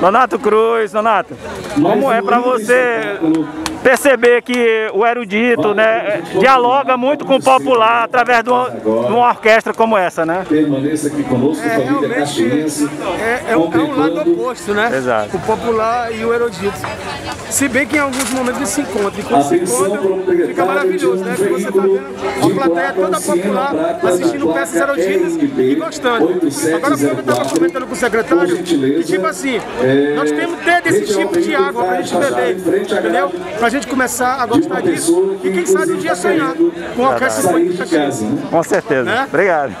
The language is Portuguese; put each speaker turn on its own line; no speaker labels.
Donato Cruz, Donato, como é para você perceber que o erudito né, dialoga muito com o popular através de uma, de uma orquestra como essa, né?
Permaneça aqui conosco,
É,
família
realmente
caxiense.
é, é, um, é um lado oposto, né?
Exato.
O popular e o erudito. Se bem que em alguns momentos eles se encontram. E quando se encontram, fica maravilhoso, né? Que você tá vendo
de
a plateia toda popular assistindo peças eruditas e gostando. Agora, como eu estava
8704,
comentando com o secretário, que tipo assim,
é,
nós temos que ter desse tipo de água gente
vai passar em
beber, entendeu? Pra gente começar a gostar disso e
que,
quem sabe um dia sonhar com a orquestra sinfônica?
Com certeza.
Né?
Obrigado.